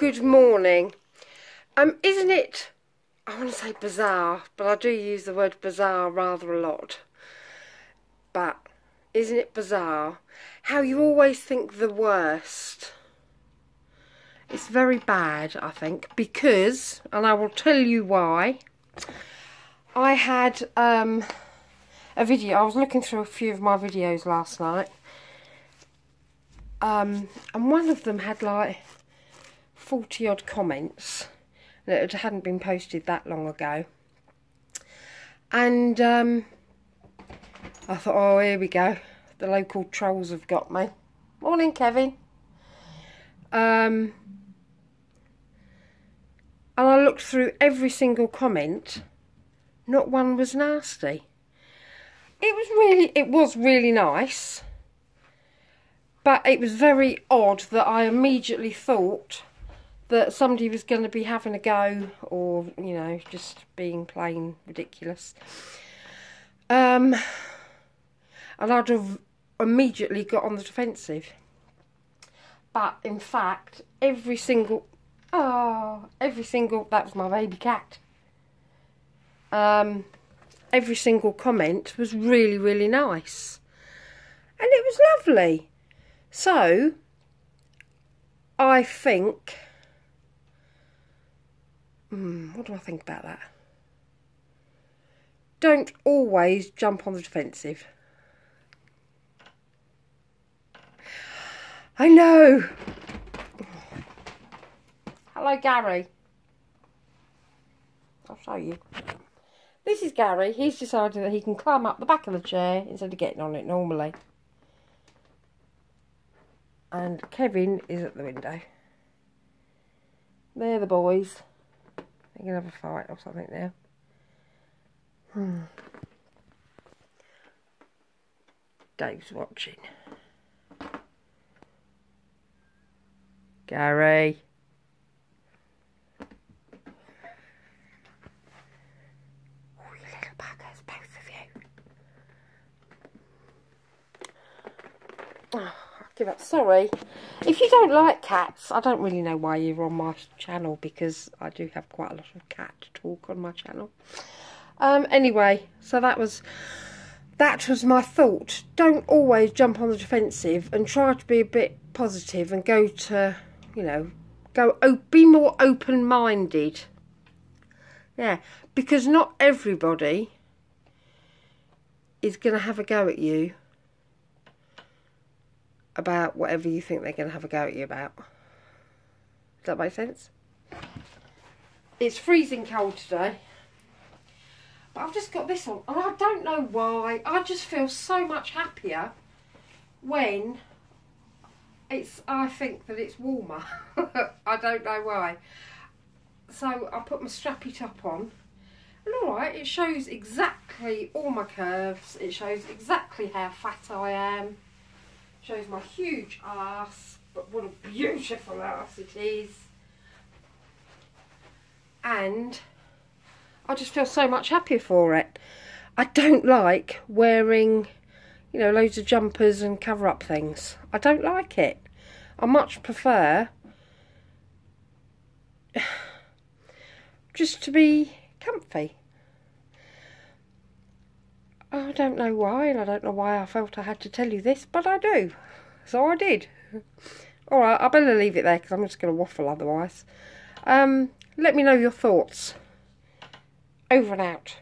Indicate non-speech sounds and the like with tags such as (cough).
Good morning. Um, isn't it, I want to say bizarre, but I do use the word bizarre rather a lot. But isn't it bizarre how you always think the worst? It's very bad, I think, because, and I will tell you why. I had um, a video, I was looking through a few of my videos last night. Um, and one of them had like 40 odd comments that hadn't been posted that long ago. And um, I thought, oh, here we go. The local trolls have got me. Morning, Kevin. Um, and I looked through every single comment. Not one was nasty. It was really, it was really nice. But it was very odd that I immediately thought that somebody was going to be having a go or, you know, just being plain ridiculous. Um, and I'd have immediately got on the defensive. But in fact, every single, oh, every single, that was my baby cat. Um, every single comment was really, really nice. And it was lovely. So, I think Hmm, what do I think about that? Don't always jump on the defensive. I know. Hello, Gary. I'll show you. This is Gary. He's decided that he can climb up the back of the chair instead of getting on it normally. And Kevin is at the window. They're the boys. You can have a fight or something now. Hmm. Dave's watching. Gary. Oh, you little buggers, both of you. Oh give up. Sorry. If you don't like cats, I don't really know why you're on my channel because I do have quite a lot of cat talk on my channel. Um, anyway, so that was that was my thought. Don't always jump on the defensive and try to be a bit positive and go to, you know, go be more open-minded. Yeah, because not everybody is going to have a go at you about whatever you think they're going to have a go at you about. Does that make sense? It's freezing cold today. But I've just got this on. And I don't know why. I just feel so much happier when it's, I think that it's warmer. (laughs) I don't know why. So I put my strappy top on. And alright, it shows exactly all my curves. It shows exactly how fat I am. Shows my huge ass, but what a beautiful ass it is. And I just feel so much happier for it. I don't like wearing, you know, loads of jumpers and cover up things. I don't like it. I much prefer (sighs) just to be comfy. I don't know why, and I don't know why I felt I had to tell you this, but I do. So I did. (laughs) Alright, I better leave it there because I'm just going to waffle otherwise. Um, let me know your thoughts. Over and out.